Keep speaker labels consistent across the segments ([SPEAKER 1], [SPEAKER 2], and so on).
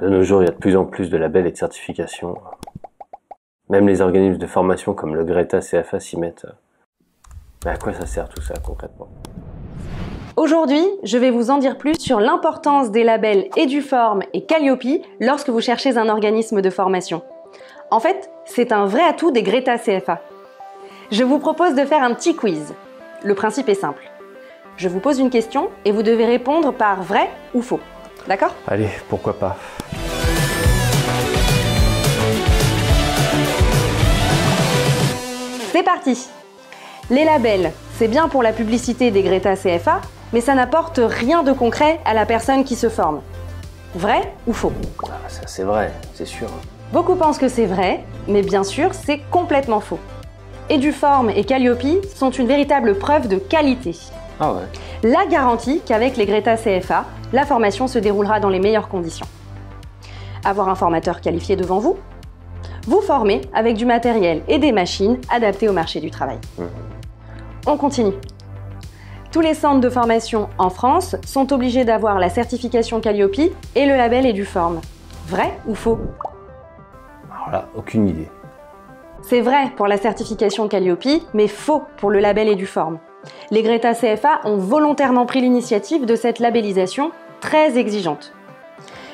[SPEAKER 1] De nos jours, il y a de plus en plus de labels et de certifications. Même les organismes de formation comme le Greta CFA s'y mettent. Mais à quoi ça sert tout ça concrètement?
[SPEAKER 2] Aujourd'hui, je vais vous en dire plus sur l'importance des labels EduForm et Calliope lorsque vous cherchez un organisme de formation. En fait, c'est un vrai atout des Greta CFA. Je vous propose de faire un petit quiz. Le principe est simple. Je vous pose une question et vous devez répondre par vrai ou faux. D'accord?
[SPEAKER 1] Allez, pourquoi pas?
[SPEAKER 2] C'est parti Les labels, c'est bien pour la publicité des Greta CFA, mais ça n'apporte rien de concret à la personne qui se forme. Vrai ou faux?
[SPEAKER 1] Ah, ça c'est vrai, c'est sûr.
[SPEAKER 2] Beaucoup pensent que c'est vrai, mais bien sûr, c'est complètement faux. EduForm et Calliope sont une véritable preuve de qualité.
[SPEAKER 1] Ah ouais
[SPEAKER 2] La garantie qu'avec les Greta CFA, la formation se déroulera dans les meilleures conditions. Avoir un formateur qualifié devant vous Vous formez avec du matériel et des machines adaptés au marché du travail. On continue. Tous les centres de formation en France sont obligés d'avoir la certification Calliope et le label EduForm. Vrai ou faux?
[SPEAKER 1] Alors là, aucune idée.
[SPEAKER 2] C'est vrai pour la certification Calliope, mais faux pour le label EduForm. Les Greta CFA ont volontairement pris l'initiative de cette labellisation très exigeante.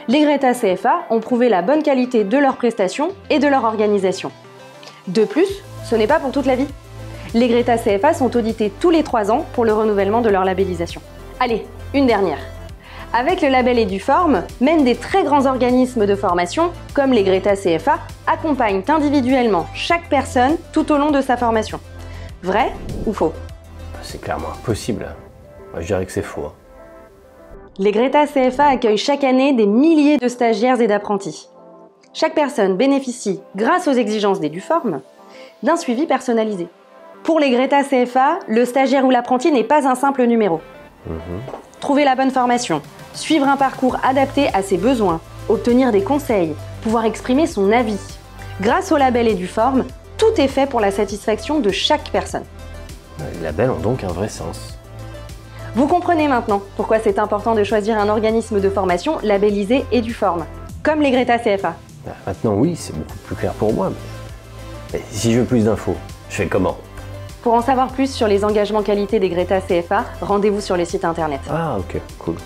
[SPEAKER 2] Les Greta CFA ont prouvé la bonne qualité de leurs prestations et de leur organisation. De plus, ce n'est pas pour toute la vie. Les Greta CFA sont audités tous les 3 ans pour le renouvellement de leur labellisation. Allez, une dernière. Avec le label EduForm, même des très grands organismes de formation, comme les Greta CFA, accompagnent individuellement chaque personne tout au long de sa formation. Vrai ou faux?
[SPEAKER 1] C'est clairement impossible. Je dirais que c'est faux.
[SPEAKER 2] Les Greta CFA accueillent chaque année des milliers de stagiaires et d'apprentis. Chaque personne bénéficie, grâce aux exigences d'EduForm, d'un suivi personnalisé. Pour les Greta CFA, le stagiaire ou l'apprenti n'est pas un simple numéro. Trouver la bonne formation, suivre un parcours adapté à ses besoins, obtenir des conseils, pouvoir exprimer son avis. Grâce au label EduForm, tout est fait pour la satisfaction de chaque personne.
[SPEAKER 1] Les labels ont donc un vrai sens.
[SPEAKER 2] Vous comprenez maintenant pourquoi c'est important de choisir un organisme de formation labellisé EduForm, comme les Greta CFA.
[SPEAKER 1] Bah, Maintenant, oui, c'est beaucoup plus clair pour moi. Mais... mais si je veux plus d'infos, je fais comment?
[SPEAKER 2] Pour en savoir plus sur les engagements qualité des Greta CFA, rendez-vous sur les sites internet.
[SPEAKER 1] Ah, ok, cool.